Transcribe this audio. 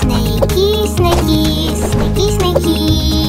Snaky, snaky, snaky, snaky.